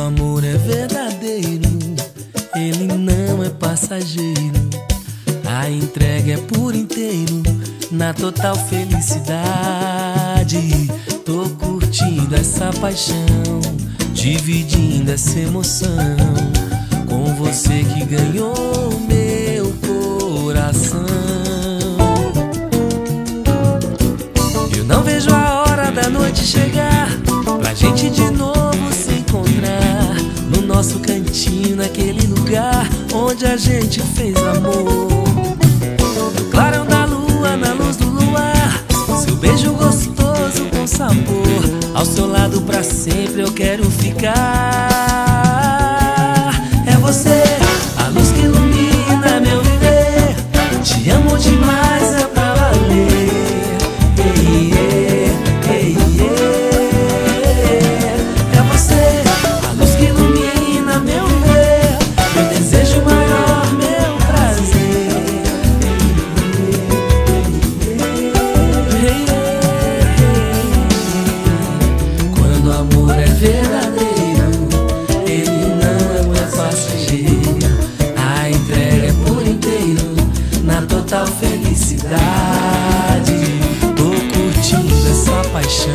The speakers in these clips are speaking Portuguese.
amor é verdadeiro, ele não é passageiro. A entrega é por inteiro, na total felicidade. Tô curtindo essa paixão, dividindo essa emoção. Com você que ganhou meu coração. Eu não vejo a hora da noite chegar, naquele lugar onde a gente fez amor. No clarão da lua, na luz do luar, seu beijo gostoso com sabor. Ao seu lado pra sempre eu quero ficar. Paixão,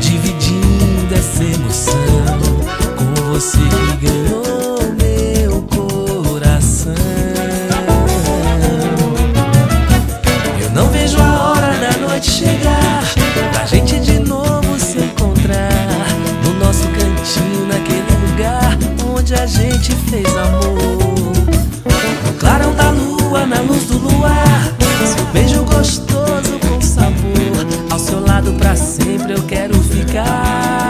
dividindo essa emoção. Com você que ganhou meu coração. Eu não vejo a hora da noite chegar Pra gente de novo se encontrar No nosso cantinho, naquele lugar Onde a gente fez amor eu quero ficar.